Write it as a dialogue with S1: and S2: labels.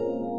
S1: you